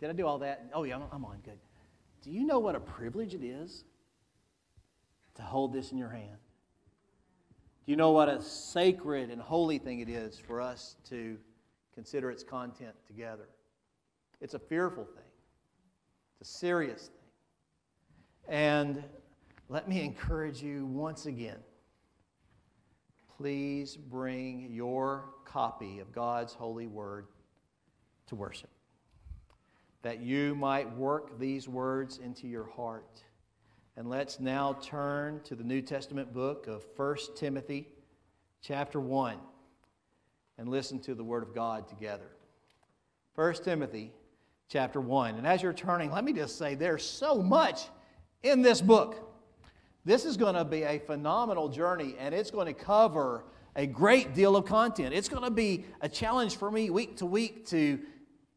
Did I do all that? Oh, yeah, I'm on. Good. Do you know what a privilege it is to hold this in your hand? Do you know what a sacred and holy thing it is for us to consider its content together? It's a fearful thing, it's a serious thing. And let me encourage you once again please bring your copy of God's holy word to worship, that you might work these words into your heart. And let's now turn to the New Testament book of 1 Timothy, chapter 1, and listen to the word of God together. 1 Timothy, chapter 1. And as you're turning, let me just say there's so much in this book. This is going to be a phenomenal journey, and it's going to cover a great deal of content. It's going to be a challenge for me week to week to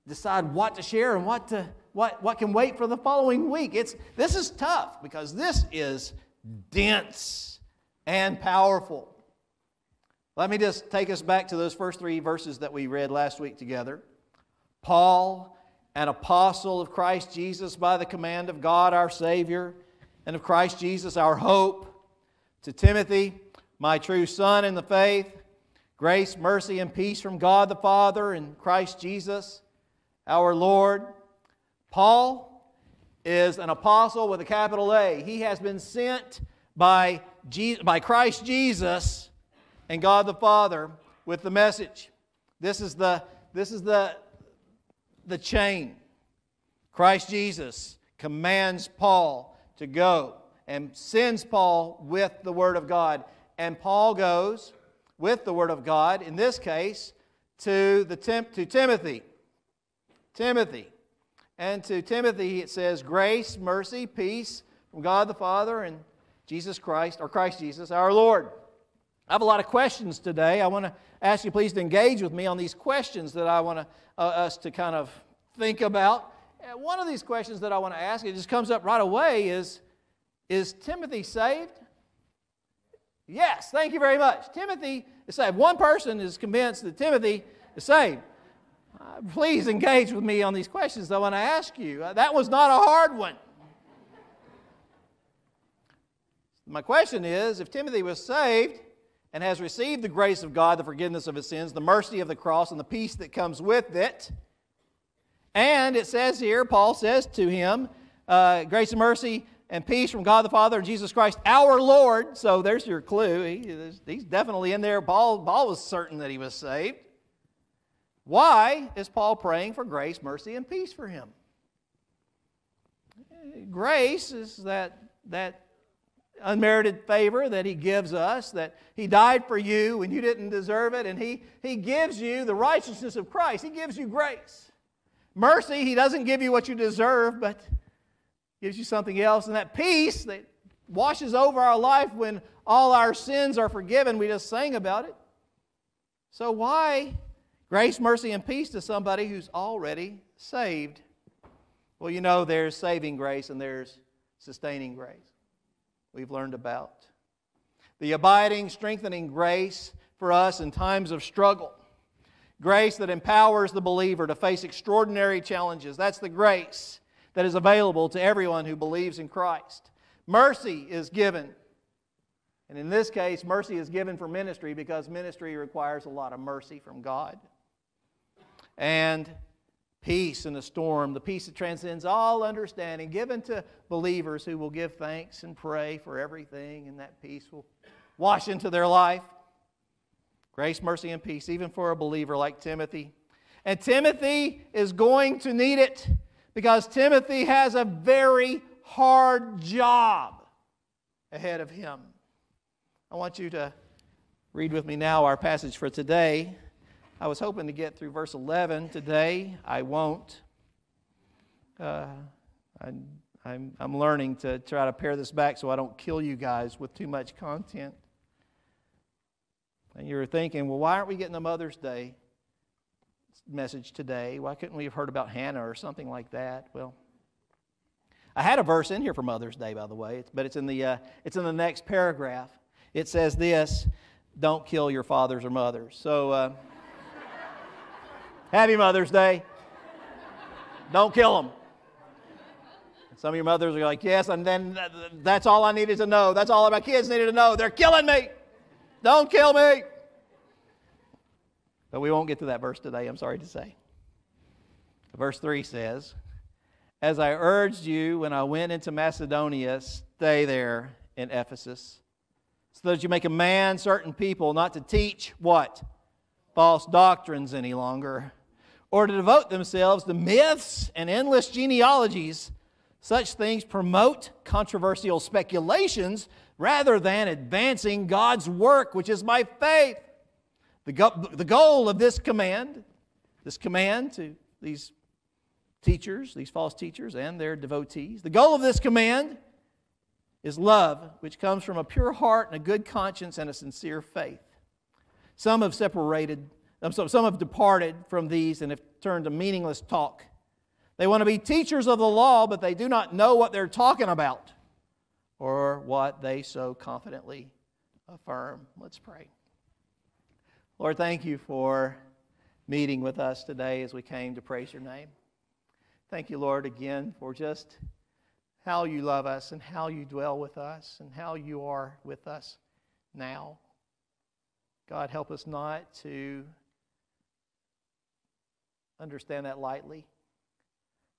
decide what to share and what, to, what, what can wait for the following week. It's, this is tough because this is dense and powerful. Let me just take us back to those first three verses that we read last week together. Paul, an apostle of Christ Jesus by the command of God our Savior and of Christ Jesus our hope. To Timothy, my true son in the faith, grace, mercy, and peace from God the Father and Christ Jesus our Lord. Paul is an apostle with a capital A. He has been sent by, Jesus, by Christ Jesus and God the Father with the message. This is the, this is the, the chain. Christ Jesus commands Paul to go and sends Paul with the Word of God. And Paul goes with the Word of God, in this case, to, the to Timothy. Timothy. And to Timothy, it says, Grace, mercy, peace from God the Father and Jesus Christ, or Christ Jesus, our Lord. I have a lot of questions today. I want to ask you please to engage with me on these questions that I want to, uh, us to kind of think about one of these questions that I want to ask, it just comes up right away, is Is Timothy saved? Yes, thank you very much. Timothy is saved. One person is convinced that Timothy is saved. Uh, please engage with me on these questions I want to ask you. Uh, that was not a hard one. My question is if Timothy was saved and has received the grace of God, the forgiveness of his sins, the mercy of the cross, and the peace that comes with it, and it says here, Paul says to him, uh, grace and mercy and peace from God the Father and Jesus Christ, our Lord. So there's your clue. He, he's definitely in there. Paul, Paul was certain that he was saved. Why is Paul praying for grace, mercy, and peace for him? Grace is that, that unmerited favor that he gives us, that he died for you when you didn't deserve it, and he, he gives you the righteousness of Christ. He gives you grace. Mercy, He doesn't give you what you deserve, but gives you something else. And that peace that washes over our life when all our sins are forgiven, we just sang about it. So, why grace, mercy, and peace to somebody who's already saved? Well, you know, there's saving grace and there's sustaining grace. We've learned about the abiding, strengthening grace for us in times of struggle. Grace that empowers the believer to face extraordinary challenges. That's the grace that is available to everyone who believes in Christ. Mercy is given. And in this case, mercy is given for ministry because ministry requires a lot of mercy from God. And peace in the storm, the peace that transcends all understanding, given to believers who will give thanks and pray for everything, and that peace will wash into their life. Grace, mercy, and peace, even for a believer like Timothy. And Timothy is going to need it because Timothy has a very hard job ahead of him. I want you to read with me now our passage for today. I was hoping to get through verse 11 today. I won't. Uh, I, I'm, I'm learning to try to pare this back so I don't kill you guys with too much content. And you're thinking, well, why aren't we getting the Mother's Day message today? Why couldn't we have heard about Hannah or something like that? Well, I had a verse in here for Mother's Day, by the way, but it's in the, uh, it's in the next paragraph. It says this Don't kill your fathers or mothers. So, uh, happy Mother's Day. Don't kill them. Some of your mothers are like, yes, and then that's all I needed to know. That's all my kids needed to know. They're killing me. Don't kill me. But we won't get to that verse today, I'm sorry to say. Verse 3 says, As I urged you when I went into Macedonia, stay there in Ephesus, so that you make a man certain people not to teach what? False doctrines any longer, or to devote themselves to myths and endless genealogies. Such things promote controversial speculations rather than advancing God's work, which is my faith. The, go- the goal of this command, this command to these teachers, these false teachers, and their devotees, the goal of this command is love, which comes from a pure heart and a good conscience and a sincere faith. Some have separated, um, some have departed from these and have turned to meaningless talk. They want to be teachers of the law, but they do not know what they're talking about or what they so confidently affirm. Let's pray. Lord, thank you for meeting with us today as we came to praise your name. Thank you, Lord, again for just how you love us and how you dwell with us and how you are with us now. God, help us not to understand that lightly.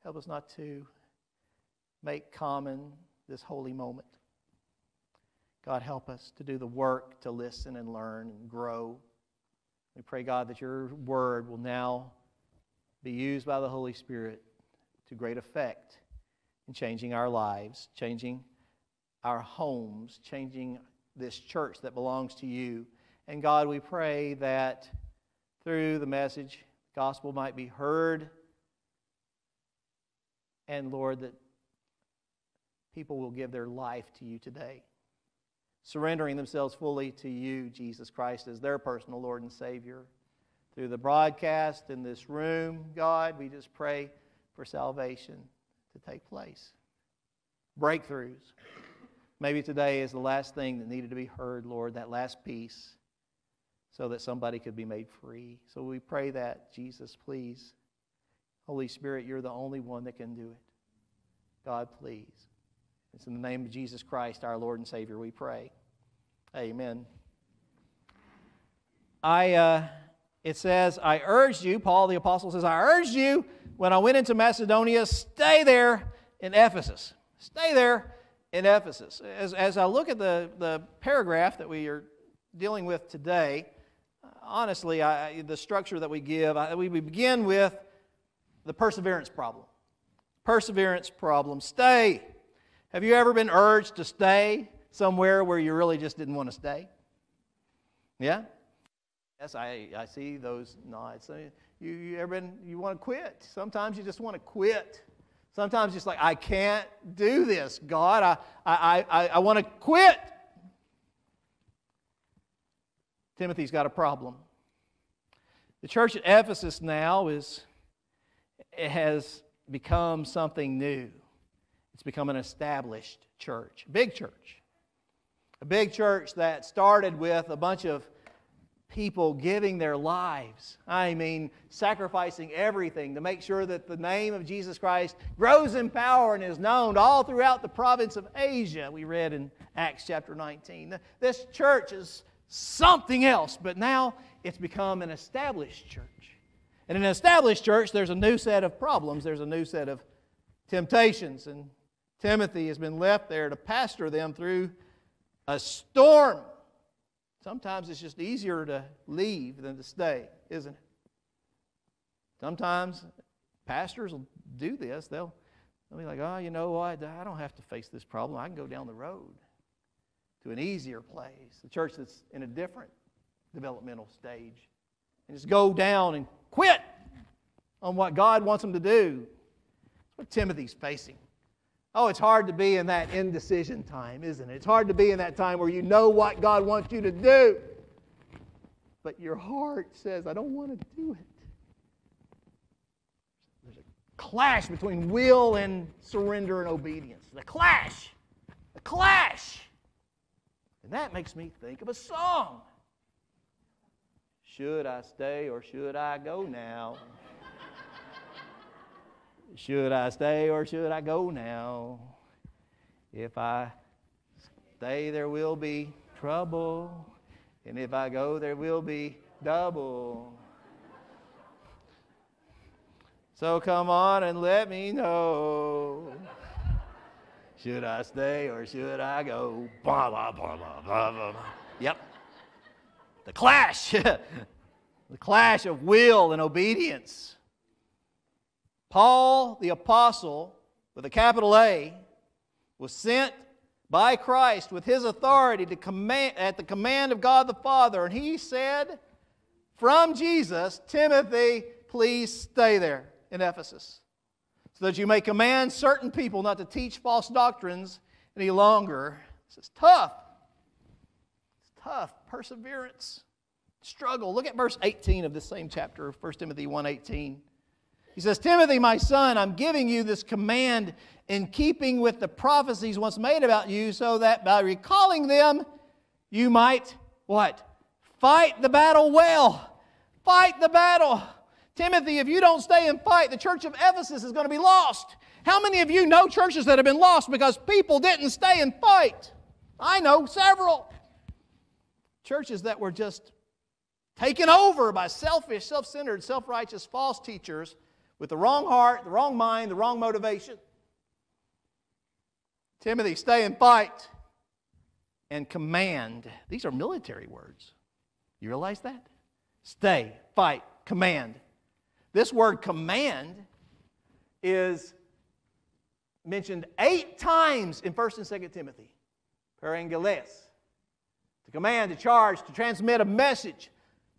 Help us not to make common this holy moment. God, help us to do the work to listen and learn and grow we pray, God, that your word will now be used by the Holy Spirit to great effect in changing our lives, changing our homes, changing this church that belongs to you. And God, we pray that through the message, gospel might be heard. And Lord, that people will give their life to you today surrendering themselves fully to you, Jesus Christ, as their personal Lord and Savior. Through the broadcast in this room, God, we just pray for salvation to take place. Breakthroughs. Maybe today is the last thing that needed to be heard, Lord, that last piece, so that somebody could be made free. So we pray that, Jesus, please. Holy Spirit, you're the only one that can do it. God, please. It's in the name of Jesus Christ, our Lord and Savior, we pray. Amen. I, uh, it says, I urged you, Paul the Apostle says, I urged you when I went into Macedonia, stay there in Ephesus. Stay there in Ephesus. As, as I look at the, the paragraph that we are dealing with today, honestly, I, the structure that we give, I, we begin with the perseverance problem. Perseverance problem. Stay. Have you ever been urged to stay somewhere where you really just didn't want to stay? Yeah? Yes, I, I see those nods. You, you ever been, you want to quit? Sometimes you just want to quit. Sometimes just like, I can't do this, God. I, I, I, I want to quit. Timothy's got a problem. The church at Ephesus now is, has become something new. It's become an established church, big church. A big church that started with a bunch of people giving their lives. I mean, sacrificing everything to make sure that the name of Jesus Christ grows in power and is known all throughout the province of Asia, we read in Acts chapter 19. This church is something else, but now it's become an established church. And in an established church, there's a new set of problems, there's a new set of temptations, and Timothy has been left there to pastor them through a storm. Sometimes it's just easier to leave than to stay, isn't it? Sometimes pastors will do this. They'll, they'll be like, oh, you know what? I don't have to face this problem. I can go down the road to an easier place, the church that's in a different developmental stage, and just go down and quit on what God wants them to do. That's what Timothy's facing. Oh, it's hard to be in that indecision time, isn't it? It's hard to be in that time where you know what God wants you to do, but your heart says, I don't want to do it. There's a clash between will and surrender and obedience. The clash. The clash. And that makes me think of a song. Should I stay or should I go now? Should I stay or should I go now? If I stay, there will be trouble. And if I go, there will be double. So come on and let me know. Should I stay or should I go? Blah, blah, blah, blah, blah, blah. Yep. The clash. the clash of will and obedience. Paul the apostle, with a capital A, was sent by Christ with his authority to command, at the command of God the Father. And he said from Jesus, Timothy, please stay there in Ephesus so that you may command certain people not to teach false doctrines any longer. This is tough. It's tough. Perseverance. Struggle. Look at verse 18 of this same chapter of 1 Timothy 1:18. He says, Timothy, my son, I'm giving you this command in keeping with the prophecies once made about you, so that by recalling them, you might what? Fight the battle well. Fight the battle. Timothy, if you don't stay and fight, the church of Ephesus is going to be lost. How many of you know churches that have been lost because people didn't stay and fight? I know several. Churches that were just taken over by selfish, self centered, self righteous, false teachers with the wrong heart, the wrong mind, the wrong motivation. Timothy, stay and fight and command. These are military words. You realize that? Stay, fight, command. This word command is mentioned eight times in 1st and 2nd Timothy. Parangeles. To command, to charge, to transmit a message.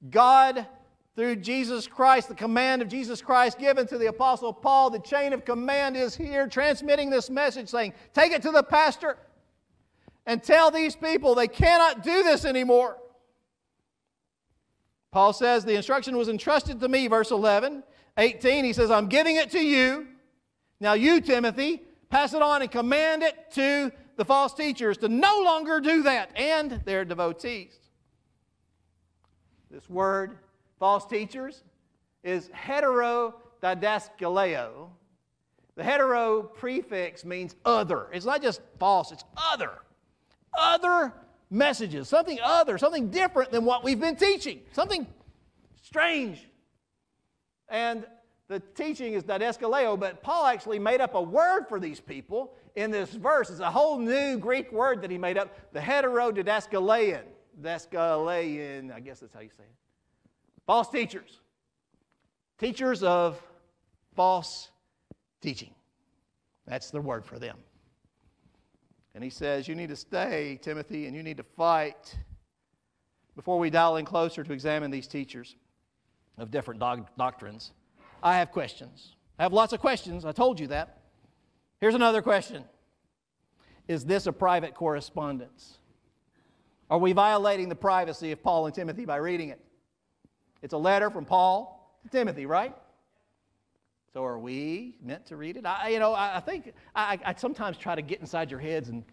God, through Jesus Christ, the command of Jesus Christ given to the Apostle Paul, the chain of command is here, transmitting this message, saying, Take it to the pastor and tell these people they cannot do this anymore. Paul says, The instruction was entrusted to me, verse 11. 18, he says, I'm giving it to you. Now, you, Timothy, pass it on and command it to the false teachers to no longer do that and their devotees. This word, false teachers, is heterodidaskaleo. The hetero prefix means other. It's not just false, it's other. Other messages, something other, something different than what we've been teaching, something strange. And the teaching is didaskaleo, but Paul actually made up a word for these people in this verse. It's a whole new Greek word that he made up, the heterodidaskalean. Daskalean, I guess that's how you say it. False teachers. Teachers of false teaching. That's the word for them. And he says, You need to stay, Timothy, and you need to fight. Before we dial in closer to examine these teachers of different dog doctrines, I have questions. I have lots of questions. I told you that. Here's another question Is this a private correspondence? Are we violating the privacy of Paul and Timothy by reading it? It's a letter from Paul to Timothy, right? So are we meant to read it? I, you know, I, think I, I sometimes try to get inside your heads and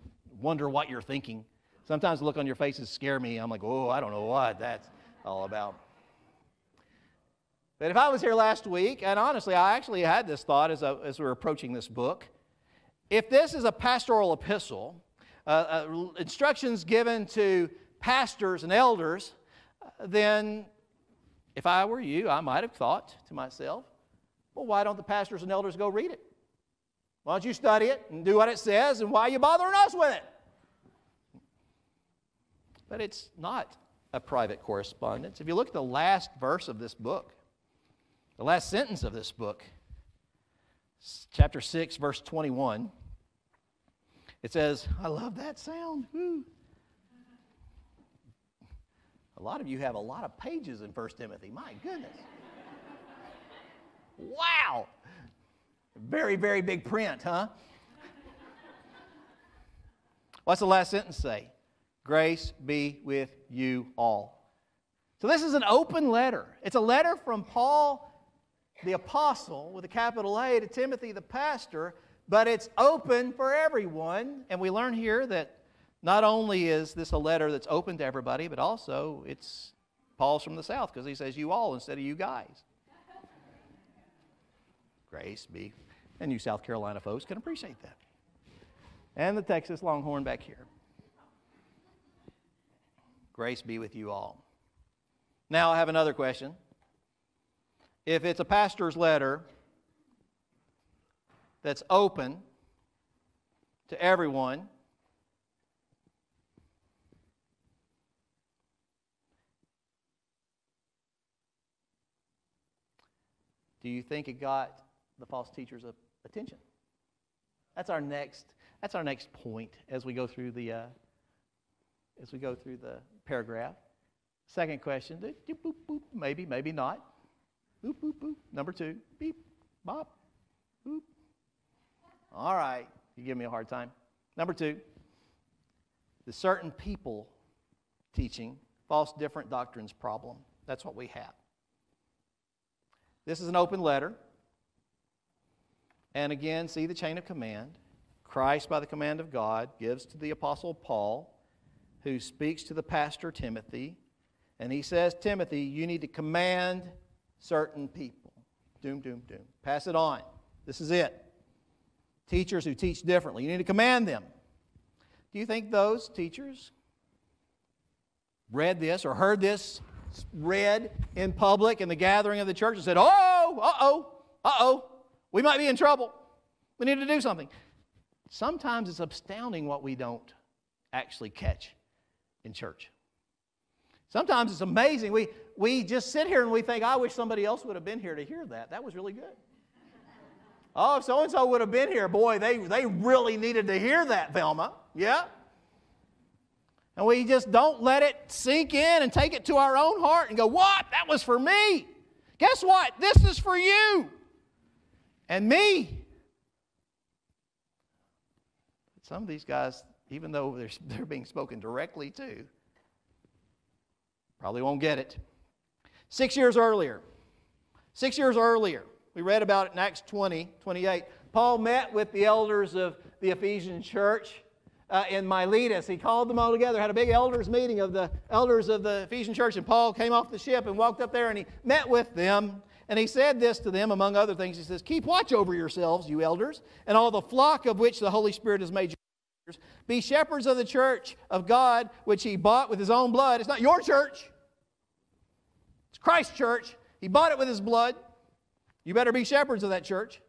wonder what you're thinking. Sometimes the look on your faces scare me. I'm like, oh, I don't know what that's all about. But if I was here last week, and honestly, I actually had this thought as, I, as we were approaching this book. If this is a pastoral epistle, uh, uh, instructions given to pastors and elders, then if I were you, I might have thought to myself, well, why don't the pastors and elders go read it? Why don't you study it and do what it says, and why are you bothering us with it? But it's not a private correspondence. If you look at the last verse of this book, the last sentence of this book, chapter 6, verse 21, it says, I love that sound. Woo. A lot of you have a lot of pages in 1 Timothy. My goodness. Wow! Very, very big print, huh? What's the last sentence say? Grace be with you all. So, this is an open letter. It's a letter from Paul, the apostle, with a capital A, to Timothy, the pastor, but it's open for everyone. And we learn here that not only is this a letter that's open to everybody, but also it's Paul's from the South because he says you all instead of you guys. Grace be. And you South Carolina folks can appreciate that. And the Texas Longhorn back here. Grace be with you all. Now I have another question. If it's a pastor's letter that's open to everyone, do you think it got the false teachers' of attention? That's our next. That's our next point as we go through the uh, as we go through the paragraph. Second question: boop, boop, maybe, maybe not. Boop, boop, boop. Number two: beep, bop, boop. All right, you give me a hard time. Number two: the certain people teaching false different doctrines problem. That's what we have. This is an open letter. And again, see the chain of command. Christ, by the command of God, gives to the Apostle Paul, who speaks to the pastor Timothy. And he says, Timothy, you need to command certain people. Doom, doom, doom. Pass it on. This is it. Teachers who teach differently, you need to command them. Do you think those teachers read this or heard this read in public in the gathering of the church and said, Oh, uh oh, uh oh, we might be in trouble. We need to do something. Sometimes it's astounding what we don't actually catch in church. Sometimes it's amazing. We, we just sit here and we think, I wish somebody else would have been here to hear that. That was really good. Oh, if so and so would have been here, boy, they, they really needed to hear that, Velma. Yeah? And we just don't let it sink in and take it to our own heart and go, What? That was for me. Guess what? This is for you and me. Some of these guys, even though they're, they're being spoken directly to, probably won't get it. Six years earlier, six years earlier, we read about it in Acts 20, 28. Paul met with the elders of the Ephesian church uh, in Miletus. He called them all together, had a big elders meeting of the elders of the Ephesian church, and Paul came off the ship and walked up there and he met with them. And he said this to them, among other things. He says, Keep watch over yourselves, you elders, and all the flock of which the Holy Spirit has made you. Be shepherds of the church of God, which he bought with his own blood. It's not your church, it's Christ's church. He bought it with his blood. You better be shepherds of that church.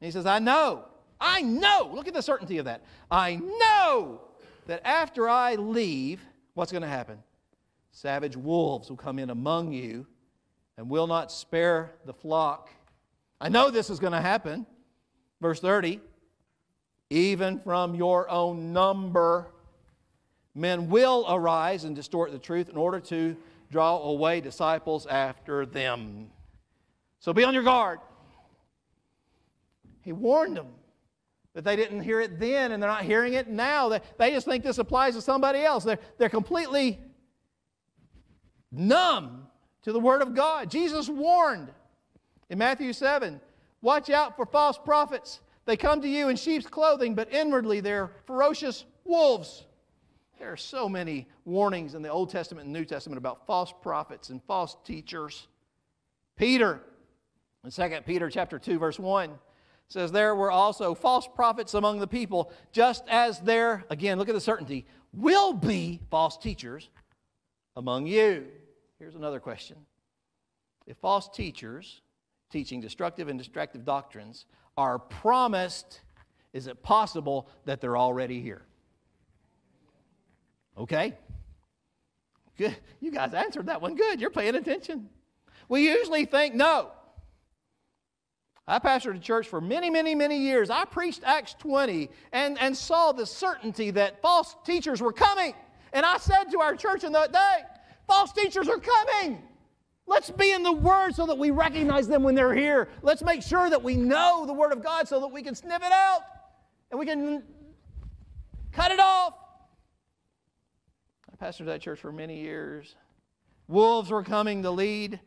And he says, I know I know, look at the certainty of that. I know that after I leave, what's going to happen? Savage wolves will come in among you and will not spare the flock. I know this is going to happen. Verse 30 even from your own number, men will arise and distort the truth in order to draw away disciples after them. So be on your guard. He warned them that they didn't hear it then and they're not hearing it now. They, they just think this applies to somebody else. They're, they're completely numb to the Word of God. Jesus warned in Matthew 7 Watch out for false prophets. They come to you in sheep's clothing, but inwardly they're ferocious wolves. There are so many warnings in the Old Testament and New Testament about false prophets and false teachers. Peter, in 2 Peter chapter 2, verse 1, says there were also false prophets among the people, just as there, again, look at the certainty, will be false teachers among you. Here's another question. If false teachers teaching destructive and destructive doctrines are promised, is it possible that they're already here? Okay? Good. You guys answered that one good. You're paying attention. We usually think no. I pastored a church for many, many, many years. I preached Acts 20 and, and saw the certainty that false teachers were coming. And I said to our church in that day, false teachers are coming. Let's be in the Word so that we recognize them when they're here. Let's make sure that we know the Word of God so that we can sniff it out and we can cut it off. I pastored that church for many years. Wolves were coming to lead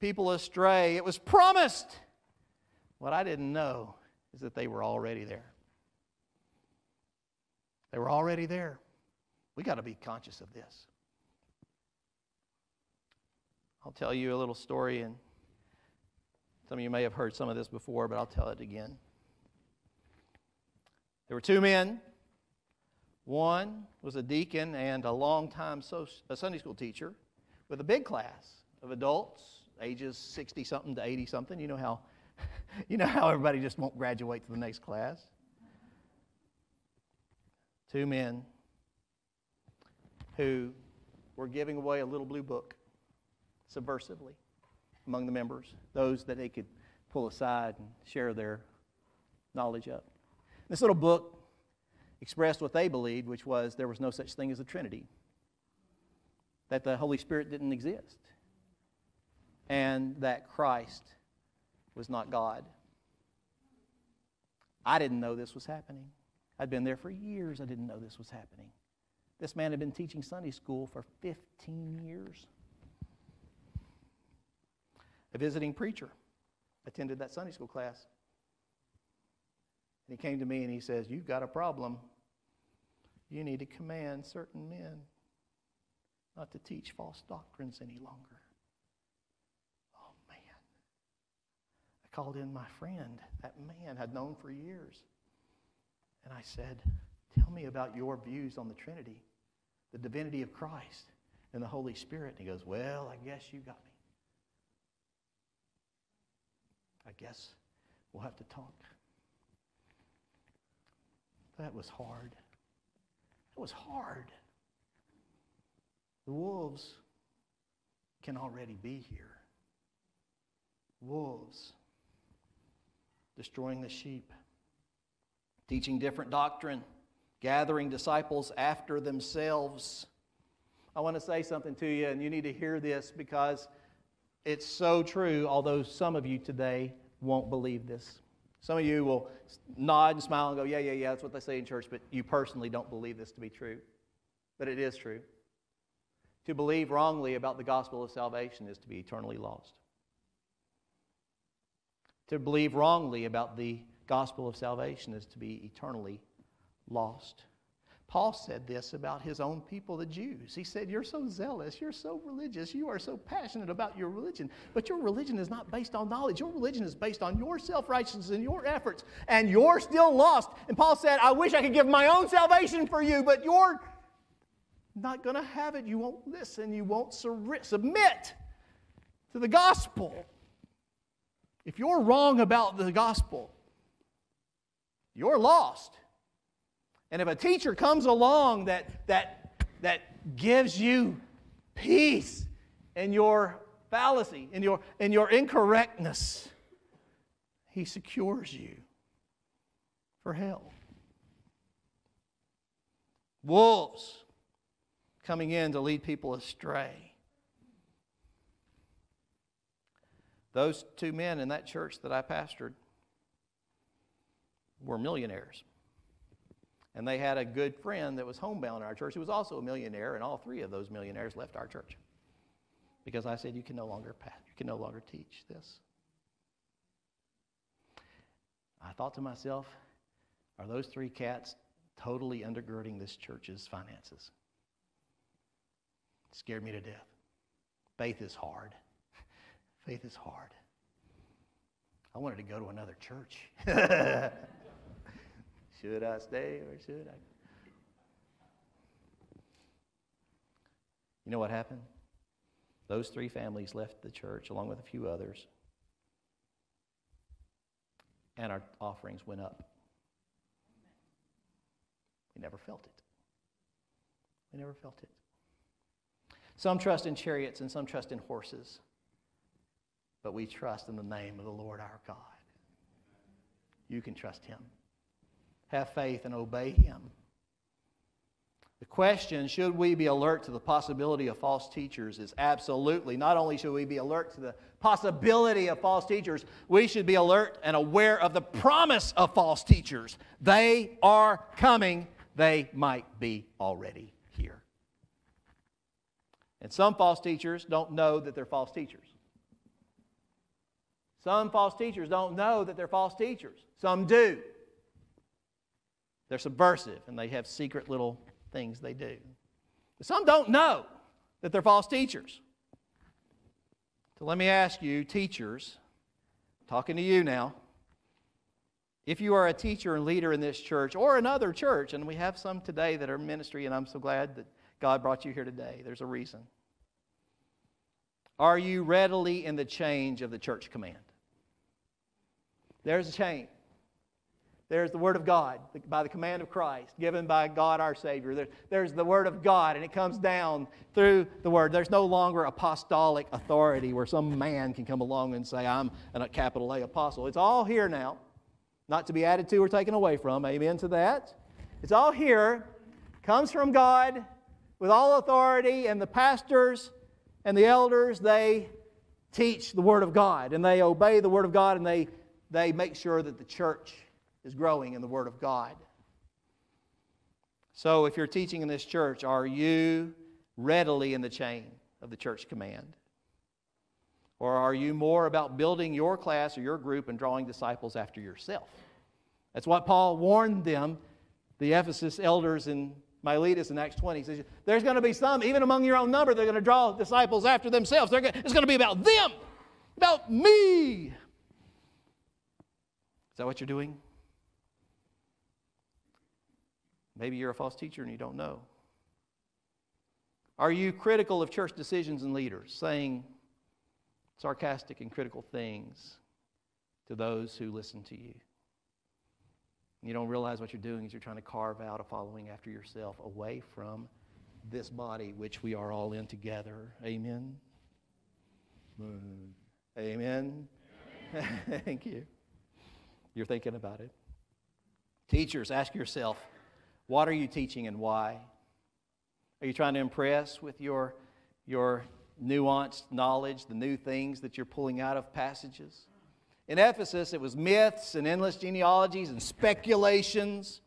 people astray. It was promised. What I didn't know is that they were already there. They were already there. We got to be conscious of this. I'll tell you a little story, and some of you may have heard some of this before, but I'll tell it again. There were two men. One was a deacon and a long-time a Sunday school teacher with a big class of adults, ages 60 something to 80 something. You know how, you know how everybody just won't graduate to the next class. Two men who were giving away a little blue book subversively among the members, those that they could pull aside and share their knowledge of. This little book expressed what they believed, which was there was no such thing as a Trinity, that the Holy Spirit didn't exist, and that Christ was not God. I didn't know this was happening. I'd been there for years, I didn't know this was happening. This man had been teaching Sunday school for 15 years. A visiting preacher attended that Sunday school class. And he came to me and he says, You've got a problem. You need to command certain men not to teach false doctrines any longer. Oh, man. I called in my friend, that man I'd known for years. And I said, Tell me about your views on the Trinity, the divinity of Christ, and the Holy Spirit. And he goes, Well, I guess you got me. I guess we'll have to talk. That was hard. That was hard. The wolves can already be here. Wolves destroying the sheep, teaching different doctrine, gathering disciples after themselves. I want to say something to you, and you need to hear this because it's so true, although some of you today won't believe this. Some of you will nod and smile and go, Yeah, yeah, yeah, that's what they say in church, but you personally don't believe this to be true. But it is true. To believe wrongly about the gospel of salvation is to be eternally lost. To believe wrongly about the gospel of salvation is to be eternally lost. Paul said this about his own people, the Jews. He said, You're so zealous, you're so religious, you are so passionate about your religion, but your religion is not based on knowledge. Your religion is based on your self righteousness and your efforts, and you're still lost. And Paul said, I wish I could give my own salvation for you, but you're not going to have it. You won't listen, you won't submit to the gospel. If you're wrong about the gospel, you're lost. And if a teacher comes along that, that, that gives you peace in your fallacy, in your, in your incorrectness, he secures you for hell. Wolves coming in to lead people astray. Those two men in that church that I pastored were millionaires. And they had a good friend that was homebound in our church who was also a millionaire, and all three of those millionaires left our church. Because I said, You can no longer you can no longer teach this. I thought to myself, are those three cats totally undergirding this church's finances? It scared me to death. Faith is hard. Faith is hard. I wanted to go to another church. Should I stay or should I? You know what happened? Those three families left the church along with a few others, and our offerings went up. We never felt it. We never felt it. Some trust in chariots and some trust in horses, but we trust in the name of the Lord our God. You can trust Him have faith and obey Him. The question, should we be alert to the possibility of false teachers, is absolutely. Not only should we be alert to the possibility of false teachers, we should be alert and aware of the promise of false teachers. They are coming, they might be already here. And some false teachers don't know that they're false teachers. Some false teachers don't know that they're false teachers. Some do. They're subversive and they have secret little things they do. But some don't know that they're false teachers. So let me ask you, teachers, talking to you now, If you are a teacher and leader in this church or another church, and we have some today that are ministry, and I'm so glad that God brought you here today, there's a reason. Are you readily in the change of the church command? There's a change. There's the Word of God by the command of Christ, given by God our Savior. There, there's the Word of God, and it comes down through the Word. There's no longer apostolic authority where some man can come along and say, I'm a capital A apostle. It's all here now, not to be added to or taken away from. Amen to that. It's all here, comes from God with all authority, and the pastors and the elders, they teach the Word of God, and they obey the Word of God, and they, they make sure that the church is growing in the Word of God. So, if you're teaching in this church, are you readily in the chain of the church command? Or are you more about building your class or your group and drawing disciples after yourself? That's what Paul warned them, the Ephesus elders in Miletus in Acts 20. He says, There's going to be some, even among your own number, they're going to draw disciples after themselves. Gonna, it's going to be about them, about me. Is that what you're doing? Maybe you're a false teacher and you don't know. Are you critical of church decisions and leaders, saying sarcastic and critical things to those who listen to you? You don't realize what you're doing is you're trying to carve out a following after yourself away from this body which we are all in together. Amen. Amen. Amen. Thank you. You're thinking about it. Teachers, ask yourself what are you teaching and why? Are you trying to impress with your, your nuanced knowledge, the new things that you're pulling out of passages? In Ephesus, it was myths and endless genealogies and speculations.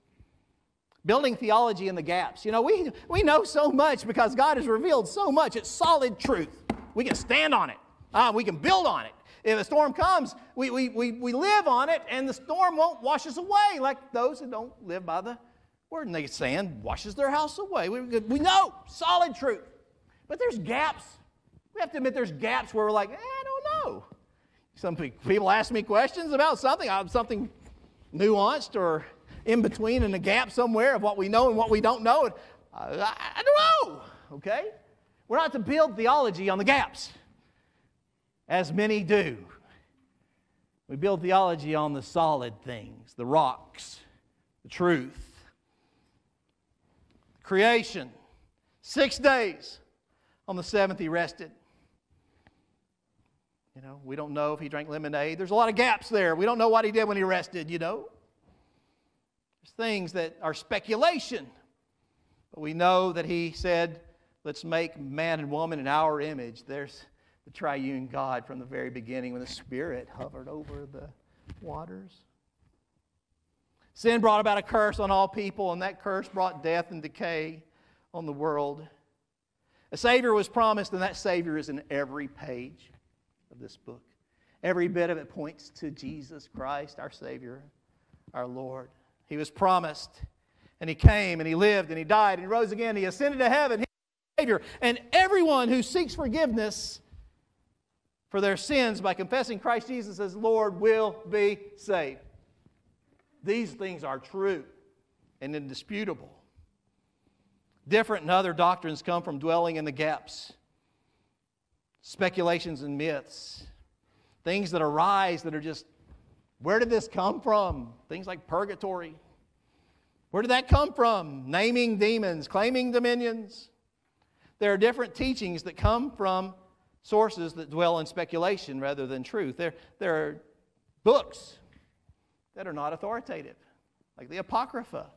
Building theology in the gaps. You know, we, we know so much because God has revealed so much. It's solid truth. We can stand on it, uh, we can build on it. If a storm comes, we, we, we, we live on it, and the storm won't wash us away like those who don't live by the And they sand washes their house away. We, we know solid truth. But there's gaps. We have to admit there's gaps where we're like, eh, I don't know. Some people ask me questions about something, something nuanced or in between in a gap somewhere of what we know and what we don't know. I, I don't know, okay? We're not to build theology on the gaps, as many do. We build theology on the solid things, the rocks, the truth. Creation, six days. On the seventh, he rested. You know, we don't know if he drank lemonade. There's a lot of gaps there. We don't know what he did when he rested, you know. There's things that are speculation. But we know that he said, let's make man and woman in our image. There's the triune God from the very beginning when the Spirit hovered over the waters. Sin brought about a curse on all people, and that curse brought death and decay on the world. A Savior was promised, and that Savior is in every page of this book. Every bit of it points to Jesus Christ, our Savior, our Lord. He was promised, and He came, and He lived, and He died, and He rose again. He ascended to heaven. He Savior. And everyone who seeks forgiveness for their sins by confessing Christ Jesus as Lord will be saved. These things are true and indisputable. Different and other doctrines come from dwelling in the gaps speculations and myths, things that arise that are just, where did this come from? Things like purgatory. Where did that come from? Naming demons, claiming dominions. There are different teachings that come from sources that dwell in speculation rather than truth. There, there are books that are not authoritative, like the Apocrypha,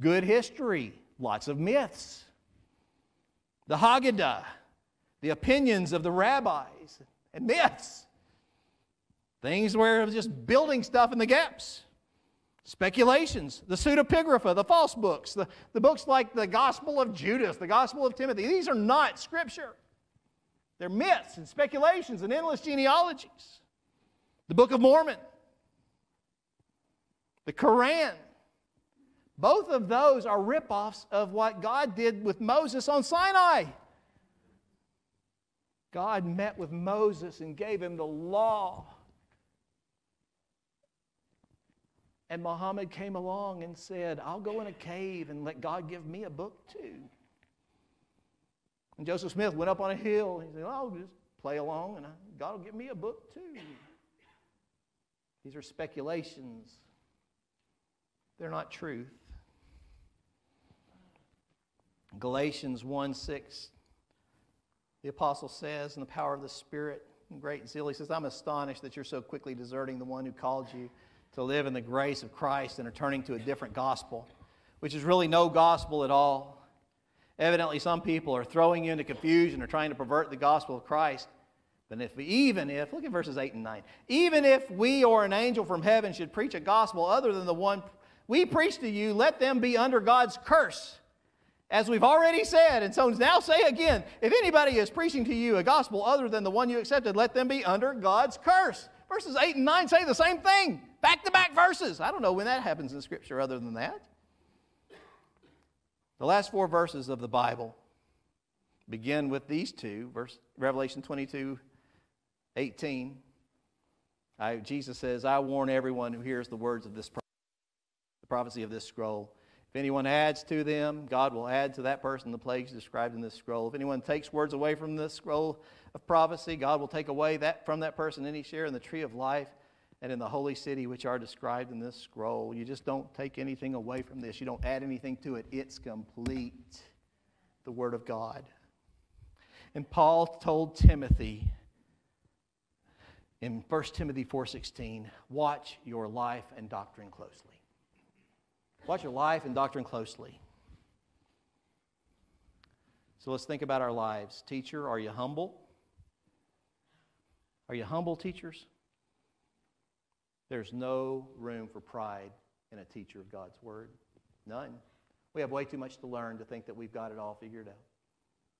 good history, lots of myths. The Haggadah, the opinions of the rabbis and myths. Things where just building stuff in the gaps. Speculations, the pseudepigrapha, the false books, the, the books like the Gospel of Judas, the Gospel of Timothy. These are not Scripture. They're myths and speculations and endless genealogies. The Book of Mormon, the Quran. Both of those are ripoffs of what God did with Moses on Sinai. God met with Moses and gave him the law. And Muhammad came along and said, I'll go in a cave and let God give me a book too. And Joseph Smith went up on a hill and he said, I'll just play along and God will give me a book too. These are speculations, they're not truth. Galatians 1 6, the apostle says, in the power of the Spirit, in great zeal, he says, I'm astonished that you're so quickly deserting the one who called you to live in the grace of Christ and are turning to a different gospel, which is really no gospel at all. Evidently, some people are throwing you into confusion or trying to pervert the gospel of Christ. But if even if, look at verses 8 and 9, even if we or an angel from heaven should preach a gospel other than the one we preach to you, let them be under God's curse. As we've already said, and so now say again if anybody is preaching to you a gospel other than the one you accepted, let them be under God's curse. Verses 8 and 9 say the same thing, back to back verses. I don't know when that happens in Scripture other than that. The last four verses of the Bible begin with these two, verse, Revelation 22 18. I, Jesus says, I warn everyone who hears the words of this prophecy, the prophecy of this scroll. If anyone adds to them, God will add to that person the plagues described in this scroll. If anyone takes words away from this scroll of prophecy, God will take away that from that person any share in the tree of life and in the holy city which are described in this scroll. You just don't take anything away from this. You don't add anything to it. It's complete. The word of God. And Paul told Timothy in 1 Timothy 4:16, watch your life and doctrine closely. Watch your life and doctrine closely. So let's think about our lives. Teacher, are you humble? Are you humble, teachers? There's no room for pride in a teacher of God's Word. None. We have way too much to learn to think that we've got it all figured out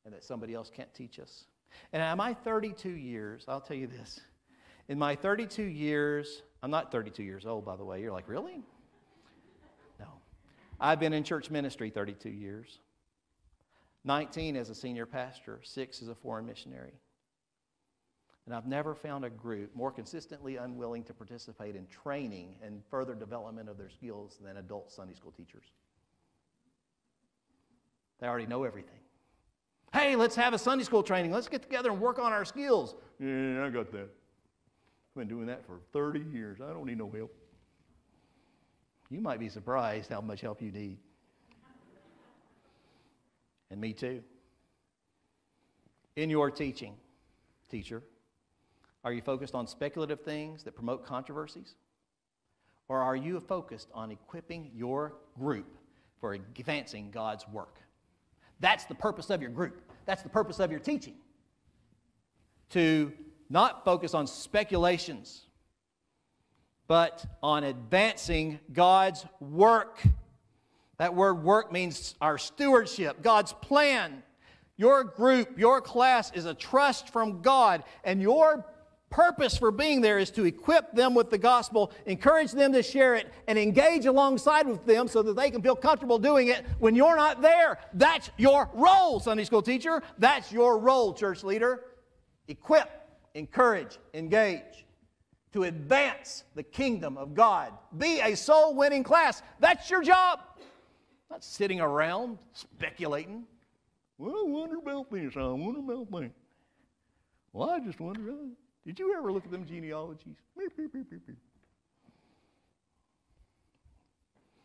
and that somebody else can't teach us. And in my 32 years, I'll tell you this. In my 32 years, I'm not 32 years old, by the way. You're like, really? I've been in church ministry 32 years 19 as a senior pastor, six as a foreign missionary. And I've never found a group more consistently unwilling to participate in training and further development of their skills than adult Sunday school teachers. They already know everything. Hey, let's have a Sunday school training. Let's get together and work on our skills. Yeah, I got that. I've been doing that for 30 years. I don't need no help you might be surprised how much help you need. And me too. In your teaching, teacher, are you focused on speculative things that promote controversies? Or are you focused on equipping your group for advancing God's work? That's the purpose of your group. That's the purpose of your teaching. To not focus on speculations but on advancing God's work. That word work means our stewardship, God's plan. Your group, your class is a trust from God, and your purpose for being there is to equip them with the gospel, encourage them to share it, and engage alongside with them so that they can feel comfortable doing it when you're not there. That's your role, Sunday school teacher. That's your role, church leader. Equip, encourage, engage to advance the kingdom of God. Be a soul winning class. That's your job. Not sitting around speculating. Well, I wonder about this. I wonder about that. Well, I just wonder. Uh, did you ever look at them genealogies?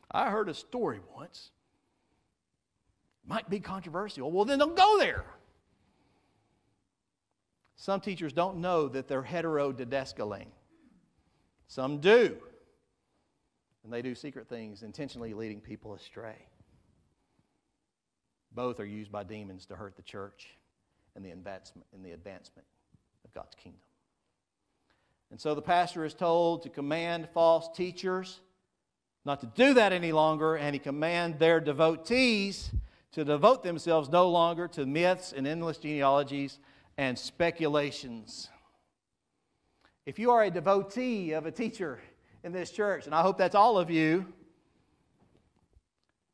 I heard a story once. Might be controversial. Well, then don't go there. Some teachers don't know that they're heterodidescaling. Some do. And they do secret things, intentionally leading people astray. Both are used by demons to hurt the church and the advancement, in the advancement of God's kingdom. And so the pastor is told to command false teachers not to do that any longer, and he command their devotees to devote themselves no longer to myths and endless genealogies and speculations. If you are a devotee of a teacher in this church, and I hope that's all of you,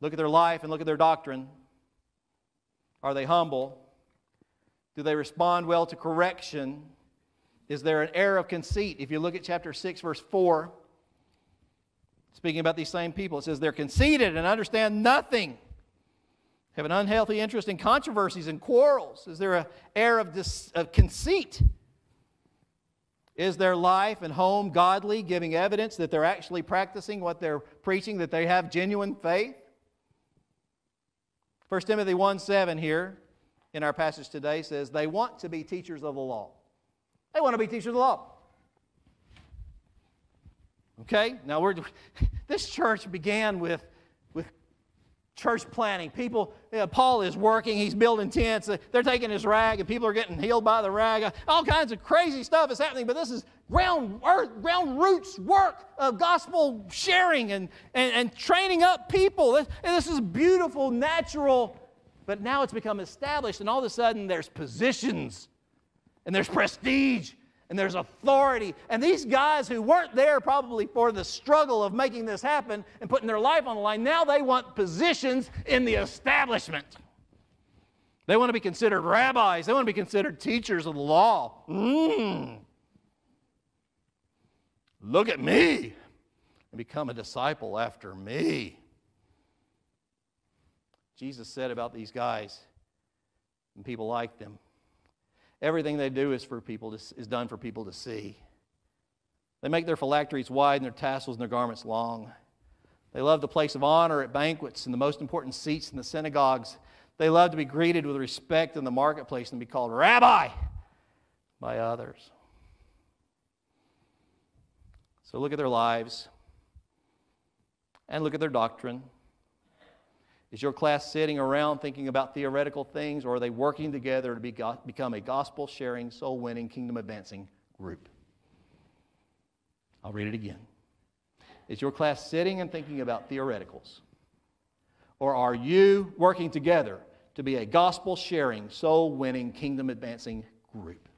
look at their life and look at their doctrine. Are they humble? Do they respond well to correction? Is there an air of conceit? If you look at chapter 6, verse 4, Speaking about these same people, it says they're conceited and understand nothing, have an unhealthy interest in controversies and quarrels. Is there an air of, dis- of conceit? Is their life and home godly, giving evidence that they're actually practicing what they're preaching, that they have genuine faith? 1 Timothy 1 7 here in our passage today says they want to be teachers of the law. They want to be teachers of the law. Okay? Now, we're, this church began with, with church planning. People, you know, Paul is working, he's building tents, uh, they're taking his rag, and people are getting healed by the rag. Uh, all kinds of crazy stuff is happening, but this is ground, earth, ground roots work of gospel sharing and, and, and training up people. This, this is beautiful, natural, but now it's become established, and all of a sudden there's positions and there's prestige and there's authority. And these guys who weren't there probably for the struggle of making this happen and putting their life on the line, now they want positions in the establishment. They want to be considered rabbis, they want to be considered teachers of the law. Mm. Look at me and become a disciple after me. Jesus said about these guys and people like them Everything they do is for people to, is done for people to see. They make their phylacteries wide and their tassels and their garments long. They love the place of honor at banquets and the most important seats in the synagogues. They love to be greeted with respect in the marketplace and be called rabbi by others. So look at their lives and look at their doctrine. Is your class sitting around thinking about theoretical things, or are they working together to be go- become a gospel sharing, soul winning, kingdom advancing group? I'll read it again. Is your class sitting and thinking about theoreticals? Or are you working together to be a gospel sharing, soul winning, kingdom advancing group?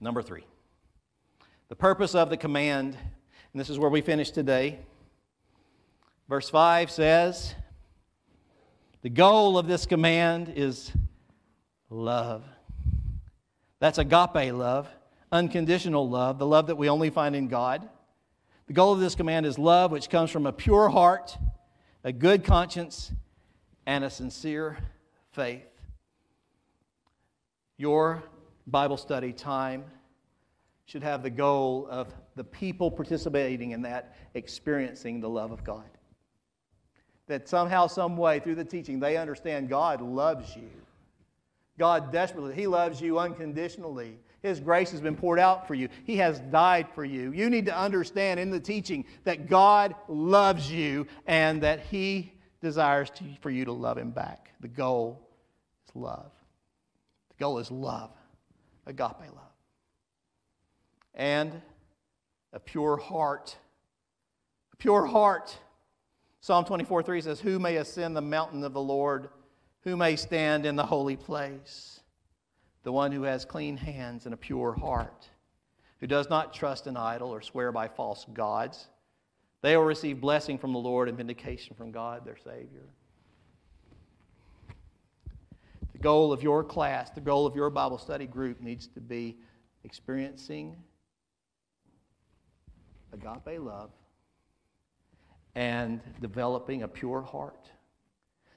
Number three, the purpose of the command, and this is where we finish today. Verse 5 says, The goal of this command is love. That's agape love, unconditional love, the love that we only find in God. The goal of this command is love, which comes from a pure heart, a good conscience, and a sincere faith. Your Bible study time should have the goal of the people participating in that experiencing the love of God that somehow, some way, through the teaching, they understand God loves you. God desperately, He loves you unconditionally. His grace has been poured out for you. He has died for you. You need to understand in the teaching that God loves you and that He desires to, for you to love Him back. The goal is love. The goal is love, agape love. And a pure heart. A pure heart. Psalm 24 3 says, Who may ascend the mountain of the Lord? Who may stand in the holy place? The one who has clean hands and a pure heart, who does not trust an idol or swear by false gods. They will receive blessing from the Lord and vindication from God, their Savior. The goal of your class, the goal of your Bible study group needs to be experiencing agape love and developing a pure heart.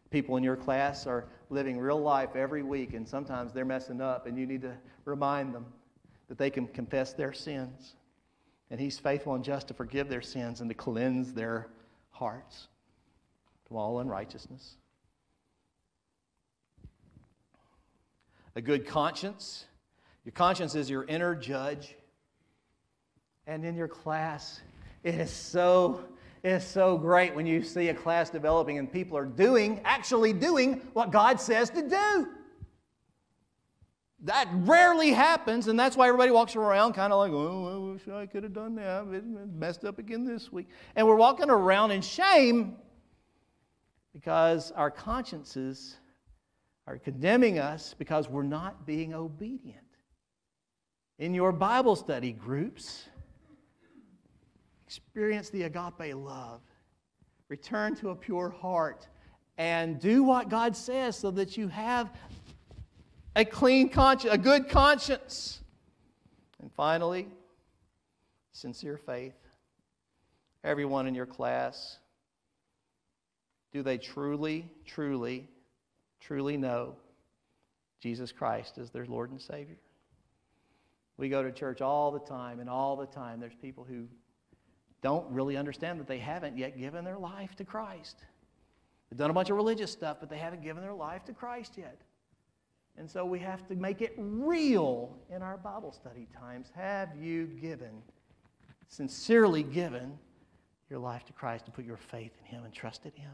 People in your class are living real life every week, and sometimes they're messing up, and you need to remind them that they can confess their sins. And He's faithful and just to forgive their sins and to cleanse their hearts from all unrighteousness. A good conscience. Your conscience is your inner judge. And in your class, it is so it's so great when you see a class developing and people are doing, actually doing what God says to do. That rarely happens, and that's why everybody walks around kind of like, oh, I wish I could have done that. Messed up again this week. And we're walking around in shame because our consciences are condemning us because we're not being obedient. In your Bible study groups, Experience the agape love. Return to a pure heart and do what God says so that you have a clean conscience, a good conscience. And finally, sincere faith. everyone in your class, do they truly, truly, truly know Jesus Christ as their Lord and Savior? We go to church all the time, and all the time there's people who don't really understand that they haven't yet given their life to Christ. They've done a bunch of religious stuff, but they haven't given their life to Christ yet. And so we have to make it real in our Bible study times. Have you given, sincerely given, your life to Christ and put your faith in Him and trusted Him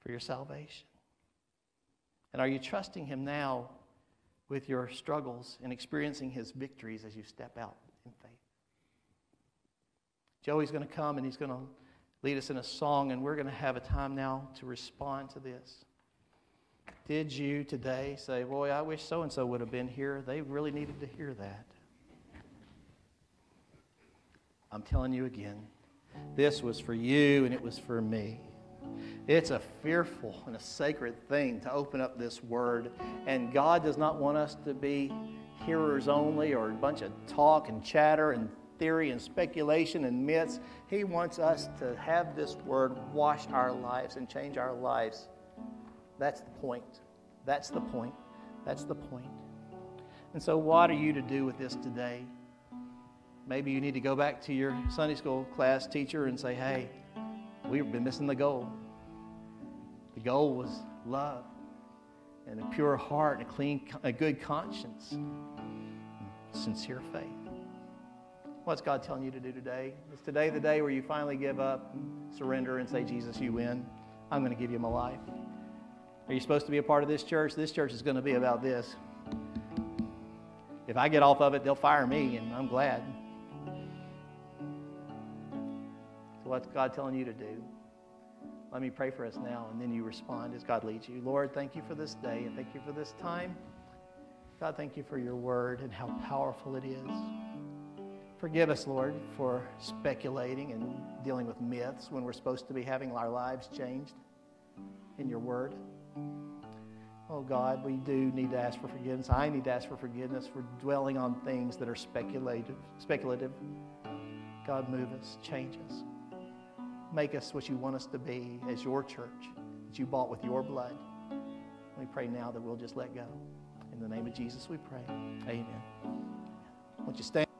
for your salvation? And are you trusting Him now with your struggles and experiencing His victories as you step out? Joey's going to come and he's going to lead us in a song, and we're going to have a time now to respond to this. Did you today say, Boy, I wish so and so would have been here? They really needed to hear that. I'm telling you again, this was for you and it was for me. It's a fearful and a sacred thing to open up this word, and God does not want us to be hearers only or a bunch of talk and chatter and theory and speculation and myths. He wants us to have this word wash our lives and change our lives. That's the point. That's the point. That's the point. And so, what are you to do with this today? Maybe you need to go back to your Sunday school class teacher and say, hey, we've been missing the goal. The goal was love and a pure heart and a clean, a good conscience, sincere faith. What's God telling you to do today? Is today the day where you finally give up, surrender, and say, Jesus, you win? I'm going to give you my life. Are you supposed to be a part of this church? This church is going to be about this. If I get off of it, they'll fire me, and I'm glad. So, what's God telling you to do? Let me pray for us now, and then you respond as God leads you. Lord, thank you for this day, and thank you for this time. God, thank you for your word and how powerful it is. Forgive us, Lord, for speculating and dealing with myths when we're supposed to be having our lives changed in your word. Oh God, we do need to ask for forgiveness. I need to ask for forgiveness for dwelling on things that are speculative. Speculative. God, move us, change us. Make us what you want us to be as your church that you bought with your blood. We pray now that we'll just let go. In the name of Jesus, we pray. Amen. Won't you stand?